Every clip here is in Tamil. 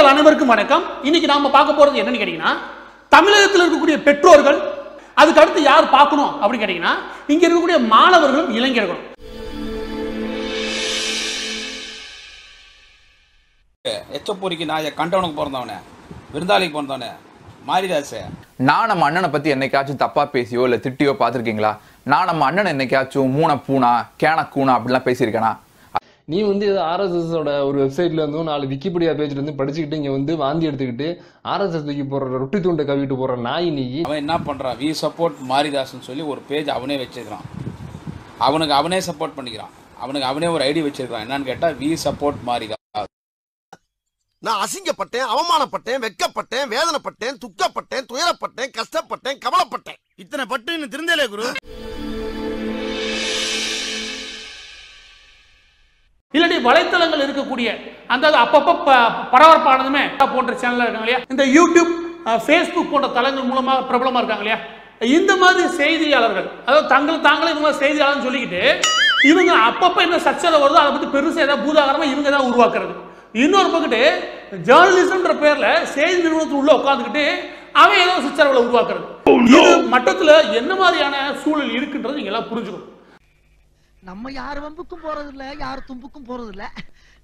மக்கள் அனைவருக்கும் வணக்கம். இன்னைக்கு நாம பார்க்க போறது என்னன்னு கேட்டீங்கன்னா தமிழகத்தில் இருக்கக்கூடிய பெற்றோர்கள் அதுக்கு அடுத்து யார் பார்க்கணும் அப்படின்னு கேட்டீங்கன்னா இங்க இருக்கக்கூடிய மாணவர்களும் இளைஞர்களும். எச்சப்பூரிக்கு நான் கண்டவனுக்கு பிறந்தவனே விருந்தாளிக்கு பிறந்தவனே மாரிதாசே நான் நம்ம அண்ணனை பத்தி என்னைக்காச்சும் தப்பா பேசியோ இல்ல திட்டியோ பார்த்திருக்கீங்களா? நான் நம்ம அண்ணன் என்னைக்காச்சும் மூண பூனா கேன கூனா அப்படிலாம் பேசியிருக்கேனா? நீ வந்து ஆர்எஸ்எஸ் ஓட ஒரு வெப்சைட்ல இருந்தும் நாலு விக்கிபீடியா பேஜ்ல இருந்து படிச்சுக்கிட்டு இங்க வந்து வாந்தி எடுத்துக்கிட்டு ஆர்எஸ்எஸ் தூக்கி போடுற ரொட்டி துண்டை கவிட்டு போடுற நாய் நீ. அவன் என்ன பண்றான்? வி சப்போர்ட் மாரிதாஸ்னு சொல்லி ஒரு பேஜ் அவனே வச்சிருக்கான் அவனுக்கு அவனே சப்போர்ட் பண்ணிக்கிறான். அவனுக்கு அவனே ஒரு ஐடி வச்சிருக்கான் என்னன்னு கேட்டா வி சப்போர்ட் மாரிதாஸ் நான் அசிங்கப்பட்டேன் அவமானப்பட்டேன் வெட்கப்பட்டேன் வேதனைப்பட்டேன் துக்கப்பட்டேன் துயரப்பட்டேன் கஷ்டப்பட்டேன் கவலைப்பட்டேன். இத்தனை பட்டு இன்னும் திருந்தலே குரு. இல்லாட்டி வலைத்தளங்கள் இருக்கக்கூடிய அந்த அப்பப்போ ப- பரபரப்பானதுமே போன்ற சேனல் இருக்காங்க இல்லையா? இந்த யூடியூப் ஃபேஸ்புக் போன்ற தளங்கள் மூலமா பிரபலமா இருக்காங்க இல்லையா? இந்த மாதிரி செய்தியாளர்கள் அதாவது தங்கள் தாங்களே இந்த மாதிரி செய்தியாளர்னு சொல்லிக்கிட்டு இவங்க அப்பப்போ என்ன சர்ச்சையில் வருதோ அதை பத்தி பெருசா ஏதாவது பூதாகரமா இவங்க தான் உருவாக்குறது. இன்னொரு பக்கத்து ஜேர்னலிசம்ன்ற பேர்ல செய்தி நிறுவனத்தில் உள்ள உட்காந்துக்கிட்டு அவன் ஏதோ சச்சரவுகளை உருவாக்குறது. இது மட்டத்துல என்ன மாதிரியான சூழல் இருக்குன்றது நீங்கள் எல்லாம் புரிஞ்சுக்கணும். நம்ம யார் வம்புக்கும் போறது இல்ல யார் தும்புக்கும் போறது இல்ல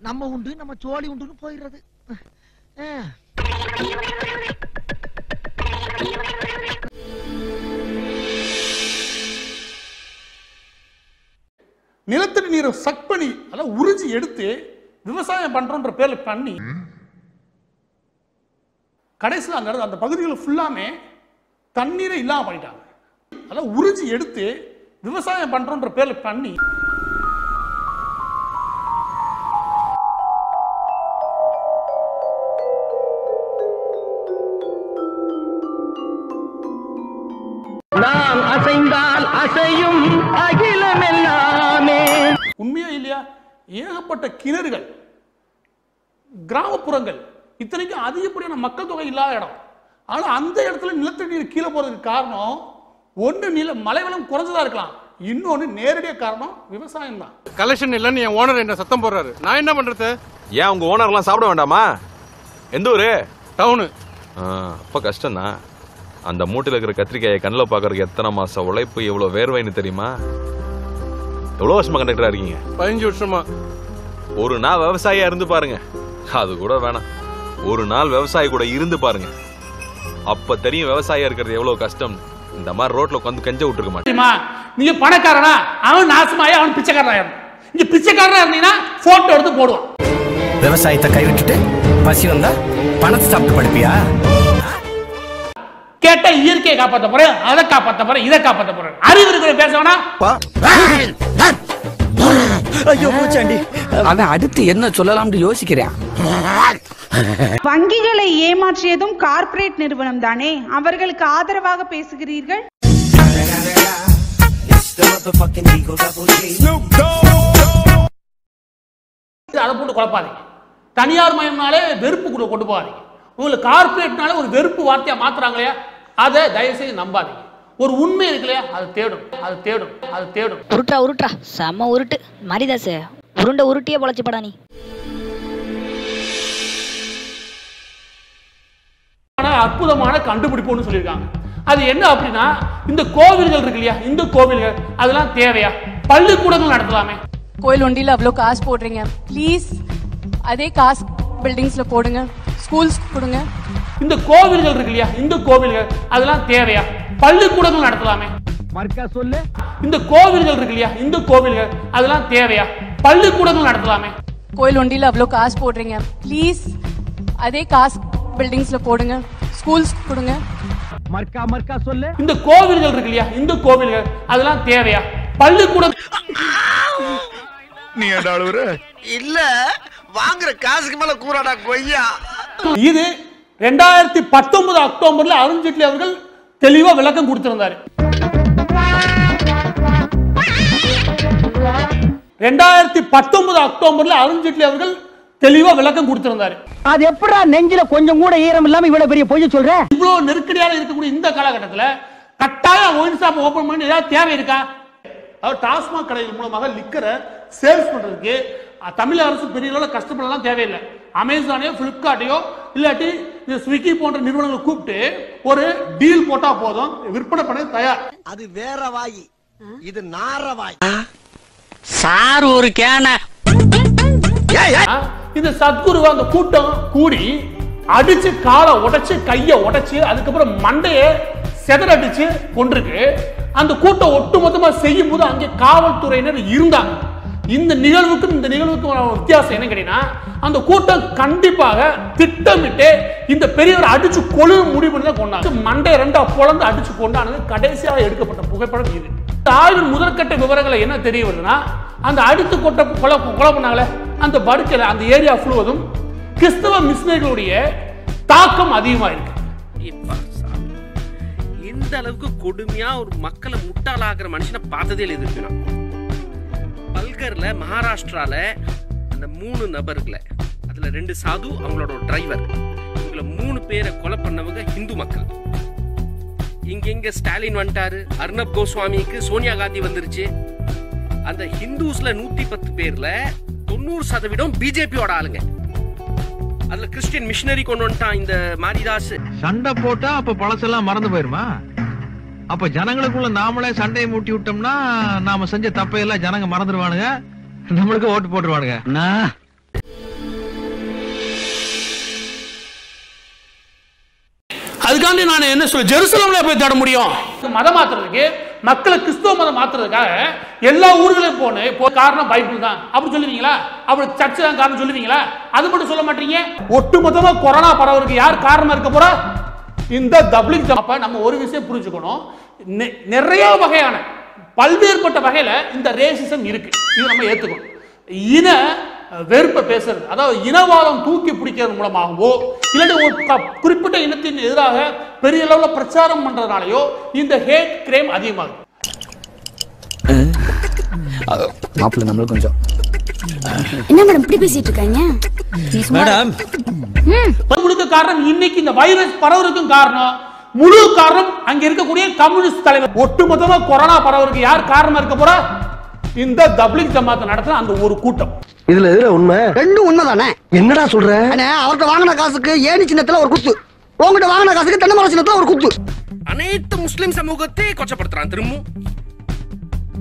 நம்ம உண்டு நம்ம சோழி உண்டுன்னு போயிடுறது. நிலத்தடி நீரை சக் பண்ணி அதாவது உறிஞ்சி எடுத்து விவசாயம் பண்றோன்ற பேர்ல பண்ணி கடைசியில் அந்த அந்த பகுதிகளை ஃபுல்லாமே தண்ணீரை இல்லாம பண்ணிட்டாங்க அதாவது உறிஞ்சி எடுத்து விவசாயம் பண்றோன்ற பேர்ல பண்ணி. நாம் அசைந்தால் அசையும் அகிலம் எல்லாமே உண்மையா இல்லையா? ஏகப்பட்ட கிணறுகள் கிராமப்புறங்கள் இத்தனைக்கும் அதிகப்படியான மக்கள் தொகை இல்லாத இடம். ஆனா அந்த இடத்துல நிலத்தடி கீழே போறதுக்கு காரணம் ஒன்று நில மழை வளம் குறைஞ்சதா இருக்கலாம். இன்னொன்னு நேரடியாக காரணம் விவசாயம் தான். கலெக்ஷன் இல்லைன்னு என் ஓனர் என்ன சத்தம் போடுறாரு. நான் என்ன பண்றது? ஏன் உங்க ஓனர்லாம் சாப்பிட வேண்டாமா? எந்த ஊரு? டவுனு அப்ப கஷ்டம்தான். அந்த மூட்டையில இருக்கிற கத்திரிக்காயை கண்ணில் பார்க்கறதுக்கு எத்தனை மாசம் உழைப்பு எவ்வளவு வேர்வைன்னு தெரியுமா? எவ்வளவு வருஷமா கண்டக்டரா இருக்கீங்க? பதினஞ்சு வருஷமா. ஒரு நாள் விவசாயியா இருந்து பாருங்க. அது கூட வேணாம். ஒரு நாள் விவசாயி கூட இருந்து பாருங்க. அப்ப தெரியும் விவசாயியா இருக்கிறது எவ்வளவு கஷ்டம் இந்த மாதிரி ரோட்ல உட்காந்து கெஞ்ச விட்டுருக்க மாட்டேன். நீங்க பணக்காரனா? அவன் நாசமாயி அவன் பிச்சைக்காரனா இருந்தான் இங்க பிச்சைக்காரனா இருந்தீங்கன்னா போட்டோ எடுத்து போடுவான். விவசாயத்தை கைவிட்டுட்டு பசி வந்தா பணத்தை சாப்பிட்டு படுப்பியா? கேட்டா இயற்கையை காப்பாத்த போறேன் அதை காப்பாத்த போறேன் இதை காப்பாத்த போறேன். அறிவு இருக்கிற பேசவனா ஐயோ பூச்சாண்டி அவன் அடுத்து என்ன சொல்லலாம்னு யோசிக்கிறேன். வங்கிகளை ஏமாற்றியதும் கார்ப்பரேட் நிறுவனம் தானே அவர்களுக்கு ஆதரவாக பேசுகிறீர்கள்? அதை போட்டு குழப்பாதீங்க. தனியார் மயம்னாலே வெறுப்பு கூட கொண்டு போகாதீங்க. உங்களுக்கு கார்ப்பரேட்னால ஒரு வெறுப்பு வார்த்தையா மாத்துறாங்களே அதை தயவு செய்து நம்பாதீங்க. ஒரு உண்மை இருக்கு இல்லையா அது தேடும் அது தேடும் அது தேடும். உருட்டா உருட்டா செம்ம உருட்டு. மாரிதாசு உருண்டை உருட்டியே பொழைச்சுப்படா நீ. அற்புதமான கண்டுபிடிப்புன்னு சொல்லியிருக்காங்க. அது என்ன அப்படின்னா இந்த கோவில்கள் இருக்கு இல்லையா? இந்த கோவில்கள் அதெல்லாம் தேவையா? பள்ளிக்கூடங்கள் நடத்தலாமே. கோயில் ஒண்டியில் அவ்வளோ காசு போடுறீங்க. ப்ளீஸ் அதே காசு பில்டிங்ஸில் போடுங்க. ஸ்கூல்ஸ் கொடுங்க. இந்த கோவில்கள் இருக்கு இல்லையா? இந்த கோவில்கள் அதெல்லாம் தேவையா? பள்ளிக்கூடங்கள் நடத்தலாமே. மர்க்கா சொல்லு. இந்த கோவில்கள் இருக்கு இல்லையா? இந்த கோவில்கள் அதெல்லாம் தேவையா? பள்ளிக்கூடங்கள் நடத்தலாமே. கோயில் ஒண்டியில் அவ்வளோ காசு போடுறீங்க. ப்ளீஸ் அதே காசு பில்டிங்ஸில் போடுங்க. ஸ்கூல்ஸ் கொடுங்க. மர்க்கா மர்க்கா சொல்லு. இந்த கோவில்கள் இருக்கு இல்லையா? இந்த கோவில்கள் அதெல்லாம் தேவையா? பள்ளிக்கூடம் நீ என்ன அழுவுற? இல்ல வாங்குற காசுக்கு மேல கூறாடா கொய்யா. இது ரெண்டாயிரத்தி பத்தொன்பது அக்டோபர்ல அருண் ஜேட்லி அவர்கள் தெளிவா விளக்கம் கொடுத்திருந்தாரு. ரெண்டாயிரத்தி பத்தொன்பது அக்டோபர்ல அருண் ஜேட்லி அவர்கள் தெளிவா விளக்கம் கொடுத்திருந்தாரு. அது எப்படா நெஞ்சில கொஞ்சம் கூட ஈரம் இல்லாம இவ்வளவு பெரிய பொய்ய சொல்ற? இவ்வளவு நெருக்கடியாக இருக்கக்கூடிய இந்த காலகட்டத்துல கட்டாயம் ஒயின் ஷாப் ஓபன் பண்ணி ஏதாவது தேவை இருக்கா? அதாவது டாஸ்மாக் கடைகள் மூலமாக லிக்கரை சேல்ஸ் பண்றதுக்கு தமிழக அரசு பெரிய அளவுல கஷ்டப்படலாம் தேவையில்லை. அமேசானையோ பிளிப்கார்ட்டையோ இல்லாட்டி இந்த ஸ்விக்கி போன்ற நிறுவனங்களை கூப்பிட்டு ஒரு டீல் போட்டா போதும் விற்பனை பண்ண தயார். அது வேற வாய். இது நார வாய். சார் ஒரு கேன இந்த சத்குரு அந்த கூட்டம் கூடி அடிச்சு காலை உடைச்சு கைய உடைச்சு அதுக்கப்புறம் மண்டைய செதறடிச்சு கொண்டிருக்கு. அந்த கூட்டம் ஒட்டுமொத்தமா செய்யும் போது அங்கே காவல்துறையினர் இருந்தாங்க. இந்த நிகழ்வுக்கும் இந்த நிகழ்வுக்கும் வித்தியாசம் என்ன கேட்டீங்கன்னா அந்த கூட்டம் கண்டிப்பாக திட்டமிட்டு இந்த பெரியவர் அடிச்சு கொழு முடிவு பண்ணி தான் கொண்டாங்க. மண்டை ரெண்டா பொழந்து அடிச்சு கொண்டானது கடைசியாக எடுக்கப்பட்ட புகைப்படம் இது. இந்த ஆய்வின் முதற்கட்ட விவரங்களை என்ன தெரிய வருதுன்னா அந்த அடித்து கொட்ட கொலை கொலை பண்ணாங்களே அந்த படுக்கையில் அந்த ஏரியா முழுவதும் கிறிஸ்தவ மிஷினர்களுடைய தாக்கம் அதிகமாக இருக்கு. இந்த அளவுக்கு கொடுமையா ஒரு மக்களை முட்டாளாகிற மனுஷனை பார்த்ததே இல்லை நான். பல்கரில் மகாராஷ்டிராவில் அந்த மூணு நபர்களை அதில் ரெண்டு சாது அவங்களோட டிரைவர் இவங்கள மூணு பேரை கொலை பண்ணவங்க ஹிந்து மக்கள். இங்கெங்க ஸ்டாலின் வந்துட்டாரு அர்ணப் கோஸ்வாமிக்கு சோனியா காந்தி வந்துருச்சு. அந்த ஹிந்துஸ்ல நூத்தி பத்து பேர்ல தொண்ணூறு சதவீதம் பிஜேபியோட ஆளுங்க. அதுல கிறிஸ்டியன் மிஷினரி கொண்டு வந்துட்டான் இந்த மாரிதாஸ். சண்டை போட்டா அப்ப பழசெல்லாம் மறந்து போயிருமா? அப்ப ஜனங்களுக்குள்ள நாமளே சண்டையை மூட்டி விட்டோம்னா நாம செஞ்ச தப்பையெல்லாம் ஜனங்க மறந்துடுவானுங்க நம்மளுக்கு ஓட்டு போட்டுருவானுங்க. அதுக்காண்டி நான் என்ன சொல்ல ஜெருசலம்ல போய் தேட முடியும்? மதம் மாத்துறதுக்கு மக்களை கிறிஸ்துவ மதம் மாத்துறதுக்காக எல்லா ஊர்களையும் போன இப்போ காரணம் பைபிள் தான். அப்படி சொல்லுவீங்களா? அப்படி சர்ச்சை தான் காரணம் சொல்லுவீங்களா? அது மட்டும் சொல்ல மாட்டீங்க. ஒட்டுமொத்தமா கொரோனா பரவருக்கு யார் காரணமா இருக்க போறா? இந்த தப்ளிக் அப்ப நம்ம ஒரு விஷயம் புரிஞ்சுக்கணும். நெ- நிறைய வகையான பல்வேறுபட்ட வகையில் இந்த ரேசிசம் இருக்கு. இது நம்ம ஏற்றுக்கணும் இன வெறுப்பை பேசுறது அதாவது இனவாதம் தூக்கி பிடிக்கிறது மூலமாகவோ இல்லாட்டி ஒரு குறிப்பிட்ட இனத்தின் எதிராக பெரிய அளவில் பிரச்சாரம் பண்றதுனாலயோ இந்த ஹேட் கிரைம் அதிகமாகுது. மாப்பிள்ள நம்மளுக்கு கொஞ்சம் என்ன மேடம் இப்படி பேசிட்டு இருக்காங்க? மேடம் உங்களுக்கு காரணம் இன்னைக்கு இந்த வைரஸ் பரவறதுக்கும் காரணம். முழு காரணம் அங்க இருக்கக்கூடிய கம்யூனிஸ்ட் தலைவர். ஒட்டுமொத்தமா கொரோனா பரவருக்கு யார் காரணமா இருக்க போறா? இந்த தப்ளிக் ஜமாத் நடத்துற அந்த ஒரு கூட்டம். இதுல எதுல உண்மை? ரெண்டும் உண்மைதானே? என்னடா சொல்ற? அண்ணே அவர்கிட்ட வாங்கின காசுக்கு ஏணி சின்னத்துல ஒரு குத்து. உங்ககிட்ட வாங்கின காசுக்கு தென்னை மரம் சின்னத்துல ஒரு குத்து. அனைத்து முஸ்லிம் சமூகத்தை கொச்சப்படுத்துறான் திரும்பவும்.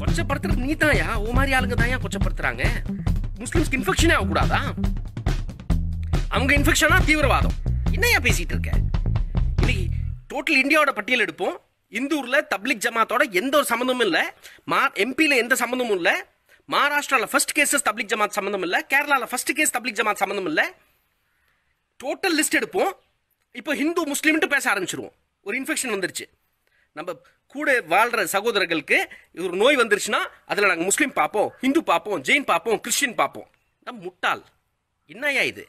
கொச்சப்படுத்துறது நீ தாயா ஓ மாதிரி ஆளுங்க தாயா கொச்சப்படுத்துறாங்க. முஸ்லிம்ஸ்க்கு இன்ஃபெக்ஷனே ஆகக்கூடாதா? அவங்க இன்ஃபெக்ஷனா தீவிரவாதம். என்னையா பேசிட்டு இருக்க? இன்னைக்கு டோட்டல் இந்தியாவோட பட்டியல் எடுப்போம். இந்தூரில் தப்லிக் ஜமாத்தோட எந்த ஒரு சம்மந்தமும் இல்லை. மா எம்பியில் எந்த சம்மந்தமும் இல்லை. மகாராஷ்டிராவில் ஃபர்ஸ்ட் கேசஸ் தப்லிக் ஜமாத் சம்மந்தம் இல்லை. கேரளாவில் ஃபர்ஸ்ட் கேஸ் தப்லிக் ஜமாத் சம்மந்தம் இல்லை. டோட்டல் லிஸ்ட் எடுப்போம். இப்போ ஹிந்து முஸ்லீம்ட்டு பேச ஆரம்பிச்சிருவோம். ஒரு இன்ஃபெக்ஷன் வந்துருச்சு. நம்ம கூட வாழ்ற சகோதரர்களுக்கு ஒரு நோய் வந்துருச்சுன்னா அதில் நாங்கள் முஸ்லீம் பார்ப்போம் ஹிந்து பார்ப்போம் ஜெயின் பார்ப்போம் கிறிஸ்டின் பார்ப்போம். நம்ம முட்டாள். என்னய்யா இது?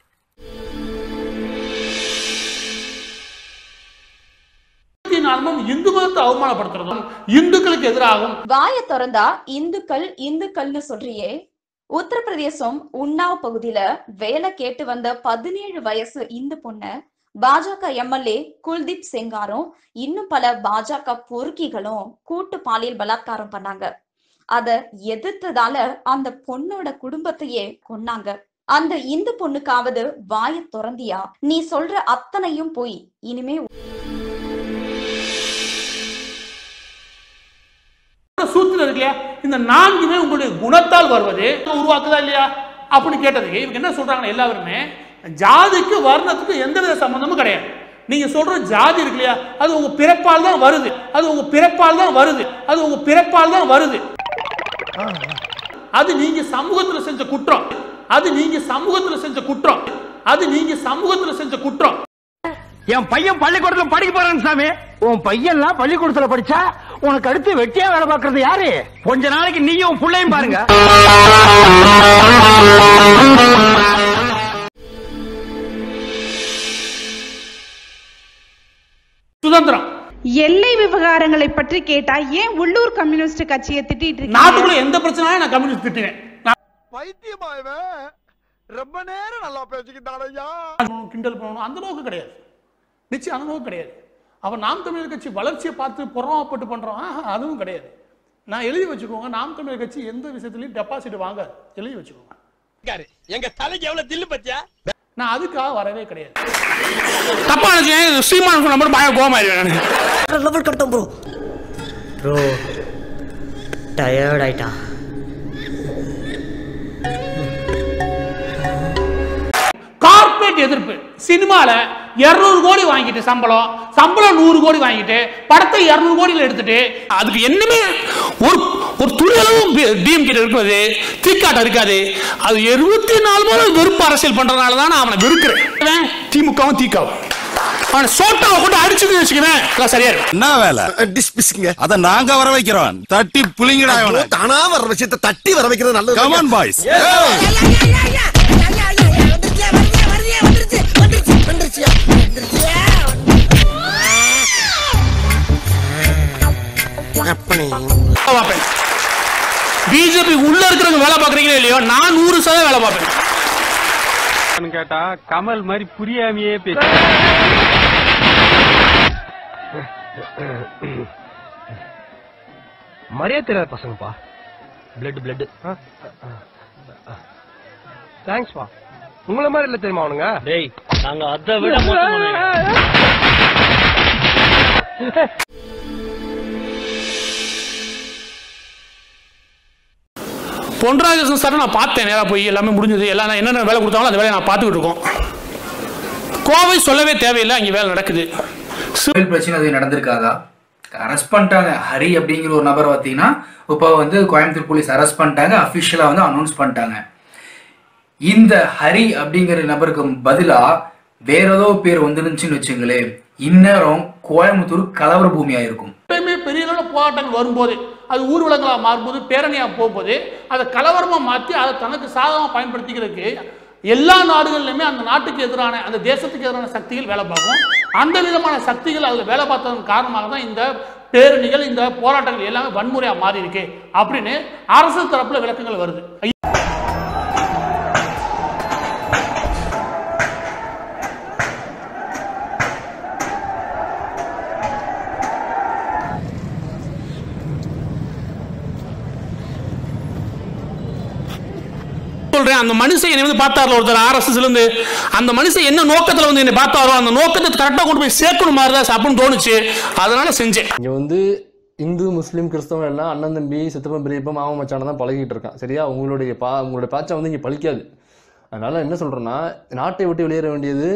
இந்து மதத்தை அவமானப்படுத்துறதும் இந்துக்களுக்கு எதிராகும் வாய திறந்தா இந்துக்கள் இந்துக்கள்னு சொல்றியே. உத்தரப்பிரதேசம் உன்னாவ் பகுதியில வேலை கேட்டு வந்த பதினேழு வயசு இந்து பொண்ண பாஜக எம்எல்ஏ குல்தீப் செங்காரும் இன்னும் பல பாஜக பொறுக்கிகளும் கூட்டு பாலியல் பலாத்காரம் பண்ணாங்க. அத எதிர்த்ததால அந்த பொண்ணோட குடும்பத்தையே கொன்னாங்க. அந்த இந்து பொண்ணுக்காவது வாய துறந்தியா? நீ சொல்ற அத்தனையும் போய் இனிமே சூத்திரம் இருக்கு இல்லையா? இந்த நான்குமே உங்களுடைய குணத்தால் வருவது. உருவாக்குதா இல்லையா? அப்படின்னு கேட்டதுக்கு இவங்க என்ன சொல்றாங்க எல்லாருமே ஜாதிக்கு வர்ணத்துக்கு எந்த வித சம்பந்தமும் கிடையாது. நீங்க சொல்ற ஜாதி இருக்கு இல்லையா அது உங்க பிறப்பால் தான் வருது. அது உங்க பிறப்பால் தான் வருது. அது உங்க பிறப்பால் தான் வருது. அது நீங்க சமூகத்துல செஞ்ச குற்றம். அது நீங்க சமூகத்துல செஞ்ச குற்றம். அது நீங்க சமூகத்துல செஞ்ச குற்றம். என் பையன் பள்ளிக்கூடத்துல படிக்க போறான் சாமி. உன் பையன்லாம் பள்ளிக்கூடத்துல படிச்சா உனக்கு அடுத்து வெட்டியா வேலை பார்க்கறது யாரு? கொஞ்ச நாளைக்கு நீயும் உன் புள்ளையும் பாருங்க. விவகாரங்களை பற்றி கேட்டா ஏன் உள்ளூர் கம்யூனிஸ்ட் கட்சியை திட்டிட்டு இருக்கீங்க? நாட்டுக்குள்ள எந்த பிரச்சனையும் நான் கம்யூனிஸ்ட் திட்டுவேன். பைத்தியமா இவன் ரொம்ப நேரம் நல்லா பேசிக்கிட்டானையா நான் கிண்டல் பண்ணணும். அந்த நோக்கம் கிடையாது. நிச்சயம் அந்த நோக்கம் கிடையாது. அவன் நாம் தமிழர் கட்சி வளர்ச்சியை பார்த்து பொறாமப்பட்டு பண்றான் ஆஹா, அதுவும் கிடையாது. நான் எழுதி வச்சுக்கோங்க நாம் தமிழர் கட்சி எந்த விஷயத்துலயும் டெபாசிட் வாங்க எழுதி வச்சுக்கோங்க. எங்க தலைக்கு எவ்வளவு தில்லு பத்தியா? நான் அதுக்காக வரவே கிடையாது. தப்பா நினைச்சேன் ஸ்ரீமான் சொன்ன மட்டும் பய கோமாயிருவேன் நான். லெவல் கட்டம் ப்ரோ ப்ரோ டயர்ட் ஆயிட்டான். கார்ப்பரேட் எதிர்ப்பு. சினிமால 200 கோடி வாங்கிட்டு சம்பளம் சம்பளம் நூறு கோடி வாங்கிட்டு படத்தை 200 கோடியில் எடுத்துட்டு அதுக்கு என்னமே ஒரு ஒரு துணியளவும் டிஎம் கிட்ட இருக்காது தீக்காட்டம் இருக்காது. அது இருபத்தி நாலு மாதம் வெறுப்பு அரசியல் பண்றதுனால தான் நான் அவனை வெறுக்கிறேன். திமுகவும் தீக்காவும். அவனை சோட்டாவை கொண்டு அடிச்சுன்னு வச்சுக்குவேன். எல்லாம் சரியா என்ன வேலை? டிஸ்பிஸ்ங்க அத நாங்க வர வைக்கிறோம். தட்டி புளிங்கடா தானா வர விஷயத்தை தட்டி வர வைக்கிறது நல்லது. கமான் பாய்ஸ் பிஜேபி உள்ள இருக்கிறவங்க வேலை பாக்குறீங்களோ இல்லையோ நான் நூறு சதவீதம் வேலை பார்ப்பேன். கேட்டா கமல் மாதிரி புரியாமையே பேச. மரியாதை தெரியாத பசங்கப்பா. பிளட் பிளட் தேங்க்ஸ்ப்பா உங்களை மாதிரி இல்ல தெரியுமா அவனுங்க? டேய் நாங்க அதை விட பொன்ராஜன் சார் நான் பார்த்தேன் நேராக போய் எல்லாமே முடிஞ்சது எல்லாம் என்னென்ன வேலை கொடுத்தாங்களோ அந்த வேலையை நான் பார்த்துக்கிட்டு இருக்கோம். கோவை சொல்லவே தேவையில்லை அங்கே வேலை நடக்குது. பிரச்சனை அது நடந்திருக்காதா? அரெஸ்ட் பண்ணிட்டாங்க. ஹரி அப்படிங்கிற ஒரு நபர் பார்த்தீங்கன்னா இப்போ வந்து கோயம்புத்தூர் போலீஸ் அரெஸ்ட் பண்ணிட்டாங்க அஃபிஷியலாக வந்து அனௌன்ஸ் பண்ணிட்டாங்க. இந்த ஹரி அப்படிங்கிற நபருக்கு பதிலாக வேற ஏதோ பேர் வந்துருந்துச்சுன்னு வச்சுங்களேன் இந்நேரம் கோயம்புத்தூர் கலவர பூமியாக இருக்கும் எப்பயுமே பெரிய போராட்டங்கள் வரும்போது அது ஊர்வலங்களாக மாறும்போது பேரணியாக போகும்போது அதை கலவரமாக மாற்றி அதை தனக்கு சாதகமாக பயன்படுத்திக்கிறதுக்கு எல்லா நாடுகள்லையுமே அந்த நாட்டுக்கு எதிரான அந்த தேசத்துக்கு எதிரான சக்திகள் வேலை பார்க்கும். அந்த விதமான சக்திகள் அதில் வேலை பார்த்ததன் காரணமாக தான் இந்த பேரணிகள் இந்த போராட்டங்கள் எல்லாமே வன்முறையாக மாறி இருக்கு அப்படின்னு அரசு தரப்புல விளக்கங்கள் வருது. அந்த மனுஷன் என்னை வந்து பார்த்தார்ல ஒருத்தர் ஆர்எஸ்எஸ்ல இருந்து அந்த மனுஷன் என்ன நோக்கத்துல வந்து என்னை பார்த்தாரோ அந்த நோக்கத்தை கரெக்டாக கொண்டு போய் சேர்க்கணும் மாதிரி தான் அப்படின்னு தோணுச்சு. அதனால செஞ்சேன். இங்கே வந்து இந்து முஸ்லீம் கிறிஸ்தவன் எல்லாம் அண்ணன் தம்பி சித்தப்பன் பெரியப்பன் மாமன் மச்சான தான் பழகிட்டு இருக்கான். சரியா? உங்களுடைய பா உங்களுடைய பாச்சா வந்து இங்கே பழிக்காது. அதனால என்ன சொல்கிறேன்னா நாட்டை விட்டு வெளியேற வேண்டியது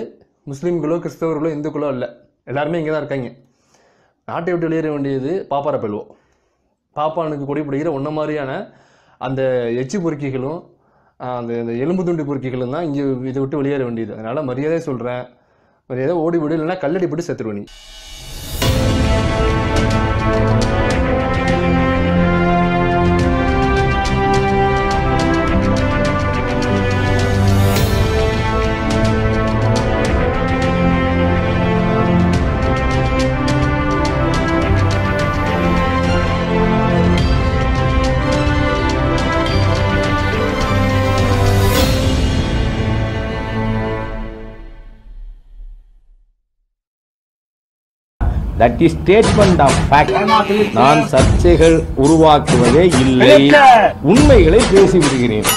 முஸ்லீம்களோ கிறிஸ்தவர்களோ இந்துக்களோ இல்லை எல்லாருமே இங்கே தான் இருக்காங்க. நாட்டை விட்டு வெளியேற வேண்டியது பாப்பார பெல்வோ. பாப்பானுக்கு கொடி பிடிக்கிற ஒன்ன மாதிரியான அந்த எச்சு பொறுக்கிகளும் அந்த இந்த எலும்பு துண்டு பொறுக்கிகளும் தான் இங்கே இதை விட்டு வெளியேற வேண்டியது. அதனால் மரியாதையே சொல்கிறேன் மரியாதை ஓடி விடு இல்லைன்னா கல்லடி போட்டு செத்துருவ நீ. That is statement of fact நான் சர்ச்சைகள் உருவாக்குவதே இல்லை. உண்மைகளை பேசி விடுகிறேன்.